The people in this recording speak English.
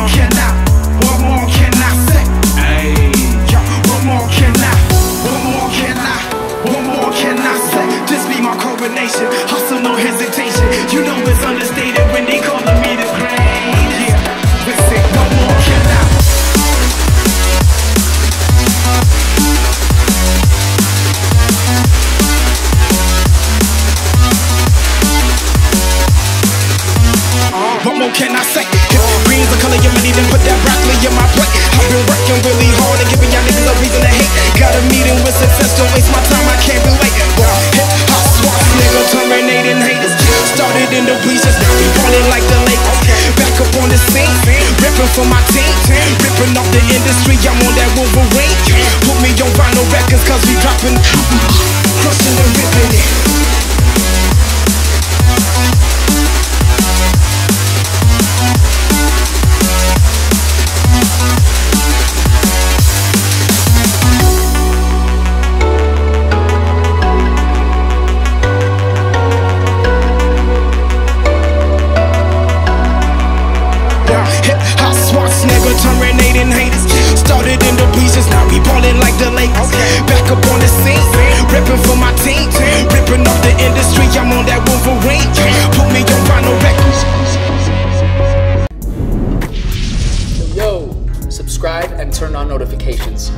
more can I say? Hey, more can I? More can I? More can I say? This be my coronation. Hustle, no hesitation. What more can I say? If green's the color your money, then put that broccoli in my plate. I've been working really hard and giving y'all niggas a reason to hate. Got a meeting with success, don't waste my time, I can't relate. Well, hip hop swats, nigga, terminating haters. Started in the bleachers, now we ballin' like the Lakers. Back up on the scene, ripping for my team. Ripping off the industry, I'm on that Wolverine. Put me on vinyl records, cause we dropping. Crushing and ripping it. Swats, nigga, terminating haters. Started in the bleachers, now we ballin' like the Lakers. Back up on the scene, ripping for my team. Ripping off the industry, I'm on that Wolverine. Put me on vinyl records. Yo, subscribe and turn on notifications.